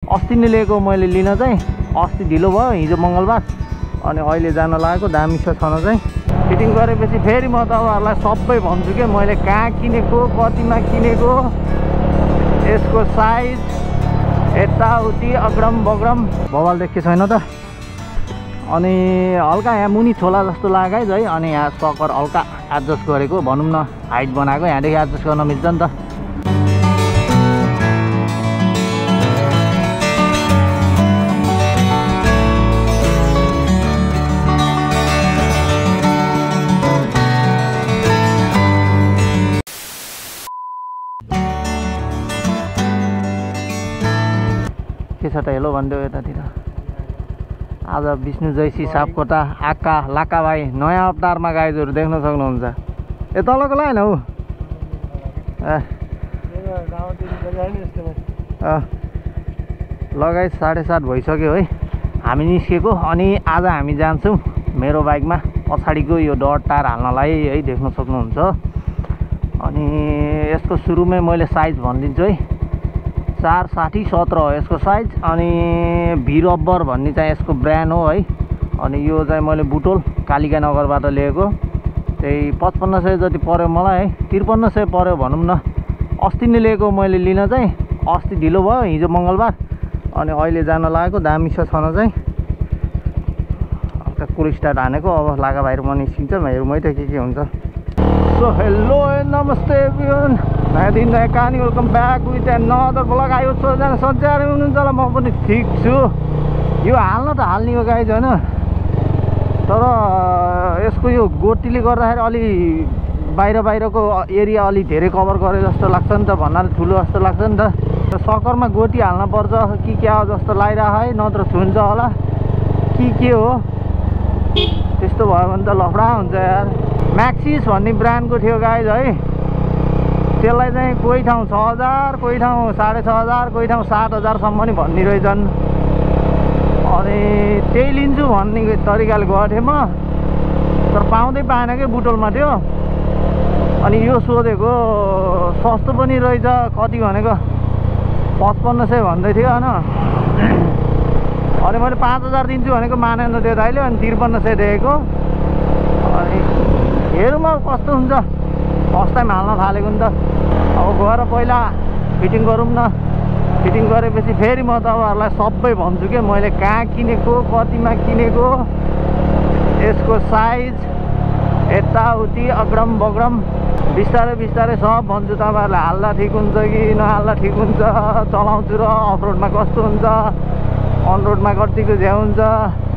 अस्ति नै लिएको मैले लिन चाहिँ अस्ति ढिलो भयो हिजो मङ्गलबार। अनि अहिले जान लागेको दामी छ छन चाहिँ। फिटिङ गरेपछि फेरि म तपाईँहरूलाई सबै भन्छु कि मैले कहाँ किनेको कतिमा किनेको यसको साइज यताउति अग्रम बग्रम। बवाल देखेको छैन त? अनि हल्का यहाँ मुनि छोला जस्तो लाग्यो है अनि यहाँ सकर हल्का एडजस्ट गरेको भनौँ न हाइट बनाएको यहाँदेखि एडजस्ट गर्न मिल्छ नि त। छ त हेलो भनिदेऊ यतातिर। आज विष्णु जैसी सापकोटा आक्का लाक्का भाइ नयाँ अवतारमा गाइजहरू देख्न सक्नुहुन्छ। ए तलको लाएन हौ। लगाइ साढे सात भइसक्यो है। हामी निस्केको अनि आज हामी जान्छौँ मेरो बाइकमा। पछाडिको यो डट टायर हाल्नलाई है देख्न सक्नुहुन्छ। अनि यसको सुरुमै मैले साइज भनिदिन्छु है। चार साठी सत्र हो यसको साइज अनि भी रब्बर भन्ने चाहिँ यसको ब्रान्ड हो है। अनि यो चाहिँ मैले बुटोल कालिका नगरबाट लिएको। त्यही पचपन्न सय जति पऱ्यो मलाई है। त्रिपन्न सय पऱ्यो भनौँ न। अस्ति नै लिएको मैले लिन चाहिँ अस्ति ढिलो भयो हिजो मङ्गलबार। अनि अहिले जान लागेको दामी छ छन चाहिँ। हल्का कुल स्टार्ट हानेको अब लागा बाहिर म निस्किन्छ हेरौँ है त के के हुन्छ। सो हेलो नमस्ते एभ्रिवान नयाँ दिन नयाँ कहानी welcome back with another blog आयो सोजना सन्चै हुनुहुन्छ होला म पनि ठिक छु यो हाल्न त हाल्ने हो गाइज होइन तर यसको यो गोटीले गर्दाखेरि अलि बाहिर बाहिरको एरिया अलि धेरै कभर गरे जस्तो लाग्छ नि त भन्नाले ठुलो जस्तो लाग्छ नि त सकरमा गोटी हाल्न पर्छ कि क्या हो जस्तो लागिरहेको है नत्र छुन्छ होला कि के हो त्यस्तो भयो भने त लफडा हुन्छ यार म्याक्सिस भन्ने ब्रान्डको थियो गाइज है त्यसलाई चाहिँ कोही ठाउँ छ हजार कोही ठाउँ साढे छ हजार कोही ठाउँ सात हजारसम्म नि भन्ने रहेछन्। अनि त्यही लिन्छु भन्ने तरिकाले गएको थिएँ म। तर पाउँदै पाएन कि बुटोलमा थियो अनि यो सोधेको सस्तो पनि रहेछ कति भनेको? पचपन्न सय भन्दै थियो होइन। अनि मैले पाँच हजार दिन्छु भनेको मानेन त्यो दाइले अनि त्रिपन्न सय दिएको अनि हेरौँ अब कस्तो हुन्छ। फर्स्ट टाइम हाल्न थालेको नि त। अब गएर पहिला फिटिङ गरौँ न। फिटिङ गरेपछि फेरि म तपाईँहरूलाई सबै भन्छु कि मैले कहाँ किनेको कतिमा किनेको यसको साइज यताउति अग्रम बग्रम बिस्तारै बिस्तारै सब भन्छु तपाईँहरूलाई। हाल्दा ठिक हुन्छ कि नहाल्दा ठिक हुन्छ चलाउँछु र अफ रोडमा कस्तो हुन्छ अन रोडमा कतिको झ्याउ हुन्छ।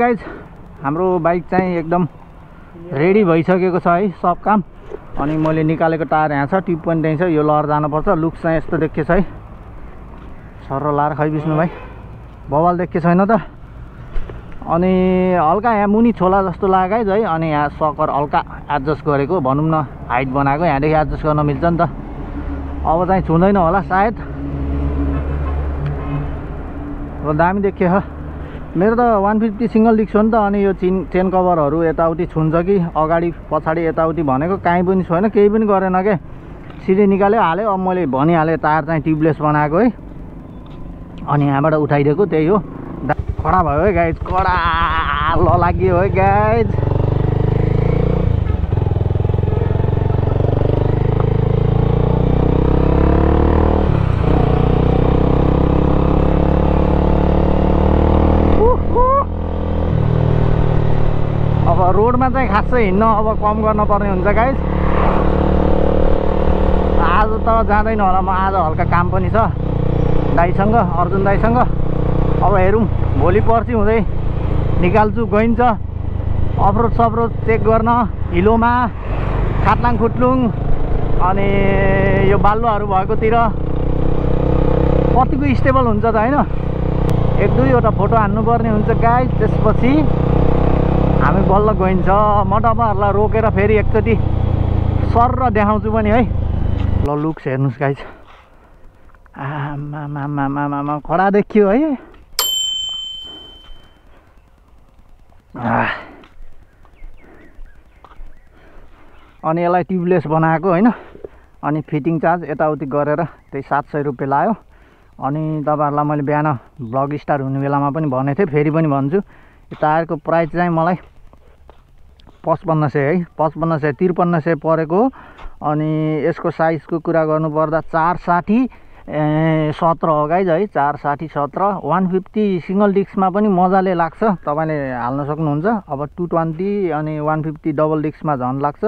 गाइज हाम्रो बाइक चाहिँ एकदम रेडी भइसकेको छ है सब काम। अनि मैले निकालेको टायर यहाँ छ ट्युब पनि त्यहीँ छ यो लहर जानुपर्छ। लुक्स चाहिँ यस्तो देखियो छ है। सर लाएर खै विष्णु भाइ। बवाल देखियो छैन त। अनि हल्का यहाँ मुनि छोला जस्तो लाग्यो है अनि यहाँ सकर हल्का एडजस्ट गरेको भनौँ न हाइट बनाएको। यहाँदेखि एडजस्ट गर्न मिल्छ नि त। अब चाहिँ छुँदैन होला सायद। दामी देखियो मेरो त वान फिफ्टी सिङ्गल डिस्क हो नि त अनि यो चिन चेन कभरहरू यताउति छुन्छ कि अगाडि पछाडि यताउति भनेको काहीँ पनि छैन केही पनि गरेन के? सिधै निकाल्यो हाल्यो अब मैले भनिहालेँ टायर चाहिँ ट्युबलेस बनाएको है। अनि यहाँबाट उठाइदिएको त्यही हो। कडा भयो है गाइज कडा ल लाग्यो है गाइज अब रोडमा चाहिँ खासै हिँड्न अब कम गर्न पर्ने हुन्छ गाइज आज त जाँदैन होला म आज हल्का काम पनि छ। दाइसँग अर्जुन दाइसँग अब हेरौँ भोलि पर्सि हुँदै निकाल्छु गइन्छ। अफरोड सफरोड चेक गर्न हिलोमा खाटलाङ खुट्लुङ अनि यो बालुवाहरू भएकोतिर। कतिको स्टेबल हुन्छ त होइन? एक दुईवटा फोटो हान्नुपर्ने हुन्छ गाई त्यसपछि हामी बल्ल गइन्छ। म तपाईँहरूलाई रोकेर फेरि एकचोटि सर र देखाउँछु पनि है। ल लुक्स हेर्नुहोस् गाई आमामामामामा कडा देखियो है। अनि यसलाई ट्युबलेस बनाएको होइन? अनि फिटिङ चार्ज यताउति गरेर त्यही सात सय रुपियाँ लाग्यो अनि तपाईँहरूलाई मैले बिहान ब्लग स्टार्ट हुने बेलामा पनि भनेको थिएँ फेरि पनि भन्छु। यो टायरको प्राइस चाहिँ मलाई पचपन्न सय है। पचपन्न सय त्रिपन्न सय परेको। अनि यसको साइजको कुरा गर्नुपर्दा चार साठी सत्र हो गाइज है। चार साठी सत्र। वान फिफ्टी सिङ्गल डिस्कमा पनि मजाले लाग्छ। तपाईँले हाल्न सक्नुहुन्छ। अब टु ट्वेन्टी अनि वान फिफ्टी डबल डिस्कमा झन् लाग्छ।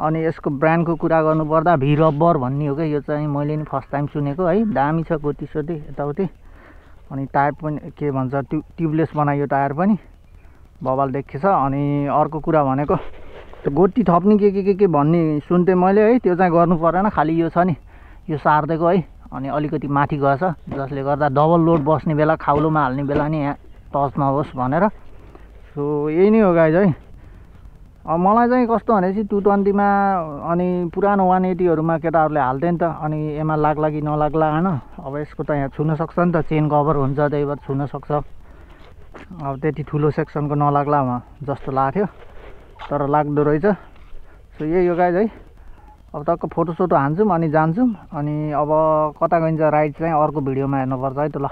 अनि यसको ब्रान्डको कुरा गर्नुपर्दा भी रब्बर भन्ने हो क्या। यो चाहिँ मैले नि फर्स्ट टाइम सुनेको है। दामी छ गोटी सोटी यताउति। अनि टायर पनि के भन्छ ट्यु ट्युबलेस बनायो टायर पनि। बबाल देखिएछ। अनि अर्को कुरा भनेको गोटी थप्ने के के के के भन्ने सुन्थेँ मैले है। त्यो चाहिँ गर्नु परेन। खालि यो छ नि। यो सारिदिएको है। अनि अलिकति माथि गएछ जसले गर्दा डबल लोड बस्ने बेला खाउलोमा हाल्ने बेला नि यहाँ टच नहोस् भनेर। सो यही नै हो गाइज है। मलाई चाहिँ कस्तो भनेपछि टु ट्वेन्टीमा अनि पुरानो वान एट्टीहरूमा केटाहरूले हाल्थ्यो नि त अनि एमा लाग्ला कि नलाग्ला होइन? अब यसको त यहाँ छुन सक्छ नि त चेन कभर हुन्छ त्यही भएर छुन सक्छ। अब त्यति ठुलो सेक्सनको नलाग्ला जस्तो लाग्थ्यो तर लाग्दो रहेछ। सो यही हो गाइज है। अब टक्क फोटोसोटो हान्छौँ अनि जान्छौँ। अनि अब कता गइन्छ राइड चाहिँ अर्को भिडियोमा हेर्नुपर्छ है त ल।